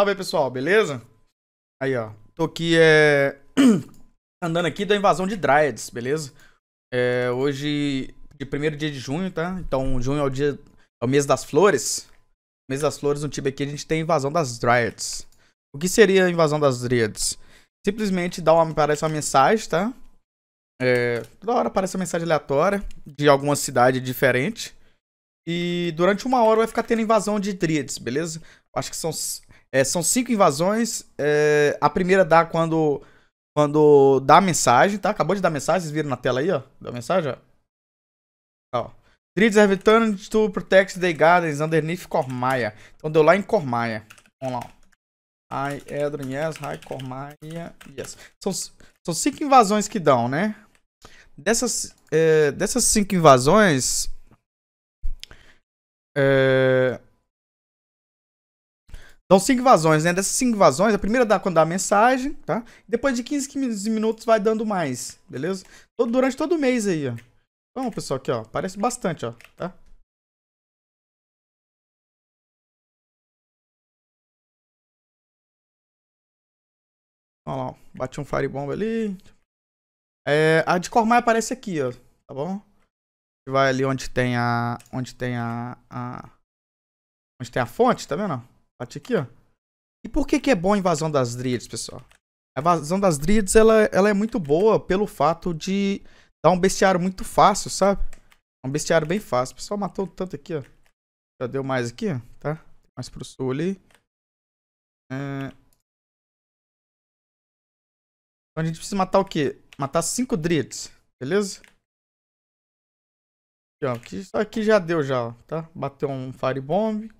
Salve aí, pessoal, beleza? Aí, ó. Tô aqui, é... andando aqui da invasão de Dryads, beleza? É, hoje, de primeiro dia de junho, tá? Então, junho é o dia... É o mês das flores. Mês das flores, no time aqui, a gente tem invasão das Dryads. O que seria a invasão das Dryads? Simplesmente dá uma, aparece uma mensagem, tá? É, toda hora aparece uma mensagem aleatória de alguma cidade diferente. E durante uma hora vai ficar tendo invasão de Dryades, beleza? Acho que são, é, são cinco invasões. É, a primeira dá quando, quando dá a mensagem, tá? Acabou de dar mensagem, vocês viram na tela aí, ó? Da mensagem, ó. ó. Dryades have returned to protect the gardens underneath Cormaia. Então deu lá em Cormaia. Vamos lá. ó. Hi, Edron, yes. Hi, Cormaia, yes. São, são cinco invasões que dão, né? Dessas, é, dessas cinco invasões... É... Dão cinco invasões, né? Dessas cinco invasões, a primeira dá quando dá a mensagem, tá? Depois de 15, 15 minutos vai dando mais, beleza? Todo, durante todo o mês aí, ó. Então, pessoal, aqui, ó. Parece bastante, ó, tá? Olha lá. Bati um firebomb ali. É, a de Cormaia aparece aqui, ó. Tá bom? Vai ali onde tem a. Onde tem a. a onde tem a fonte, tá vendo? Bate aqui, ó. E por que, que é bom a invasão das Dríades, pessoal? A invasão das Dríades, ela, ela é muito boa pelo fato de dar um bestiário muito fácil, sabe? Um bestiário bem fácil. O pessoal matou tanto aqui, ó. Já deu mais aqui, ó, tá? Mais pro sul ali. É... Então a gente precisa matar o quê? Matar cinco Dríades, beleza? Aqui, ó. Aqui, aqui já deu já, ó, tá? Bateu um Firebomb.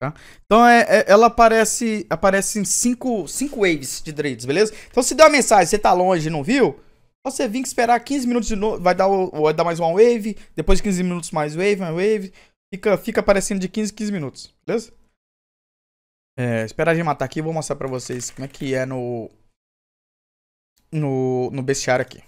Tá? Então é, é- ela aparece, aparece em 5 cinco waves de Drades, beleza? Então se der uma mensagem, você tá longe e não viu, você que esperar 15 minutos de novo, vai dar, vai dar mais uma wave, depois de 15 minutos mais wave, mais wave, fica, fica aparecendo de 15 em 15 minutos, beleza? É, esperar gente matar aqui, vou mostrar pra vocês como é que é no, no, no bestiário aqui.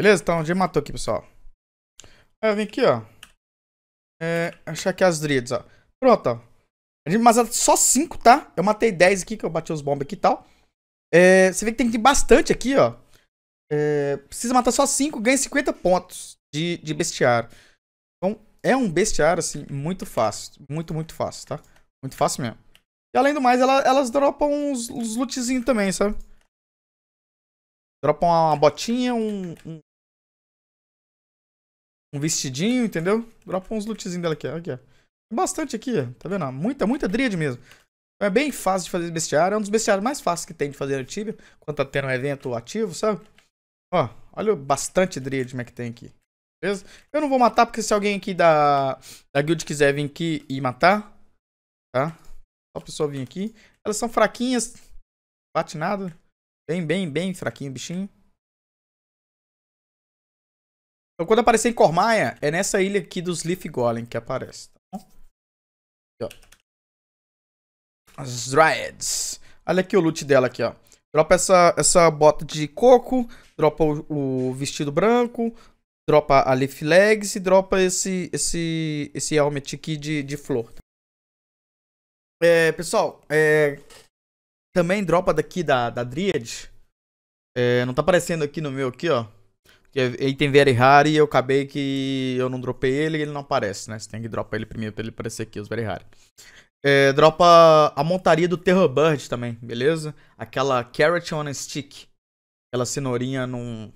Beleza? Então, gente matou aqui, pessoal. Aí eu vim aqui, ó. É, achar aqui as Drids, ó. Pronto, ó. Matou só 5, tá? Eu matei 10 aqui, que eu bati os bombas aqui e tal. É, você vê que tem que ter bastante aqui, ó. É, precisa matar só 5, ganha 50 pontos de, de bestiário. Então, é um bestiário, assim, muito fácil. Muito, muito fácil, tá? Muito fácil mesmo. E além do mais, ela- elas dropam uns, uns lootzinhos também, sabe? Dropam uma botinha, um, um, um vestidinho, entendeu? Dropam uns lootzinhos dela aqui, ó. Aqui, ó. Bastante aqui, ó. Tá vendo? Muita, muita dríade mesmo. É bem fácil de fazer bestiário. É um dos bestiários mais fáceis que tem de fazer no Tibia. Quando tá tendo um evento ativo, sabe? Ó, olha o bastante dríade como é que tem aqui. Beleza? Eu não vou matar porque se alguém aqui da, da guild quiser vir aqui e matar, tá? Só a pessoa vir aqui. Elas são fraquinhas. Bate nada. Bem, bem, bem fraquinho o bichinho. Então quando aparecer em Cormaia, é nessa ilha aqui dos Leaf Golem que aparece, tá bom? Aqui, ó. As Dryads. Olha aqui o loot dela aqui, ó. Dropa essa, essa bota de coco, dropa o, o vestido branco, dropa a Leaf Legs e dropa esse, esse, esse helmet aqui de, de flor. É, pessoal, é, também dropa daqui da, da Dryad. É, não tá aparecendo aqui no meu aqui, ó. Item very rare e eu acabei que eu não dropei ele e ele não aparece, né? Você tem que dropar ele primeiro pra ele aparecer aqui, os very rare. É, dropa a montaria do Terror Bird também, beleza? Aquela carrot on a stick. Aquela cenourinha num,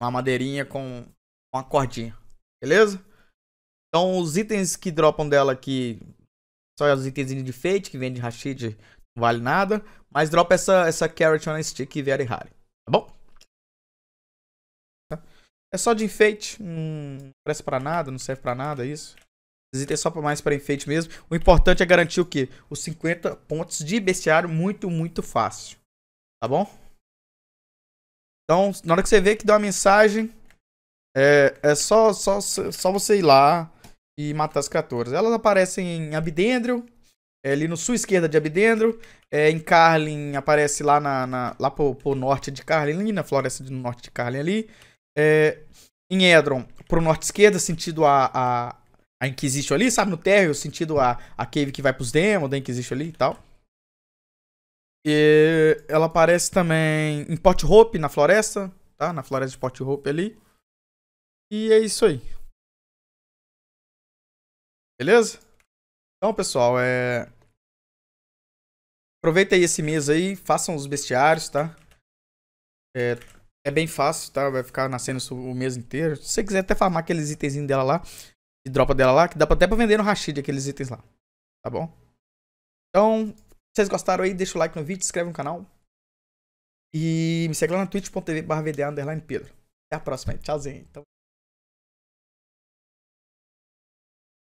uma madeirinha com uma cordinha, beleza? Então os itens que dropam dela aqui Só os itens de fate, que vende Rashid, não vale nada. Mas dropa essa, essa Carrot on a Stick Very Rare. Tá bom? É só de enfeite. Não presta pra nada, não serve pra nada isso. Esses itens é só mais pra enfeite mesmo. O importante é garantir o quê? Os 50 pontos de bestiário muito, muito fácil. Tá bom? Então, na hora que você vê que deu uma mensagem, é, é só, só, só você ir lá e matar as criaturas. Elas aparecem em Abdendro, é, ali no sul esquerda de Abdendro. É, em Carlin aparece lá, na, na, lá pro, pro, norte de Carlin, ali na floresta do norte de Carlin ali. É, em Edron, pro norte esquerda, sentido a, a, a Inquisition ali, sabe? No térreo, sentido a, a cave que vai pros demos da Inquisition ali e tal. E ela aparece também em Port Hope, na floresta, tá? Na floresta de Port Hope ali. E é isso aí. Beleza? Então, pessoal, é. Aproveita aí esse mês aí, façam os bestiários, tá? É, é bem fácil, tá? Vai ficar nascendo o mês inteiro. Se você quiser até farmar aqueles itens dela lá, e dropa dela lá, que dá até pra vender no Rashid aqueles itens lá. Tá bom? Então, se vocês gostaram aí, deixa o like no vídeo, se inscreve no canal. E me segue lá na twitch.tv barra. Até a próxima. Tchauzinho. Então...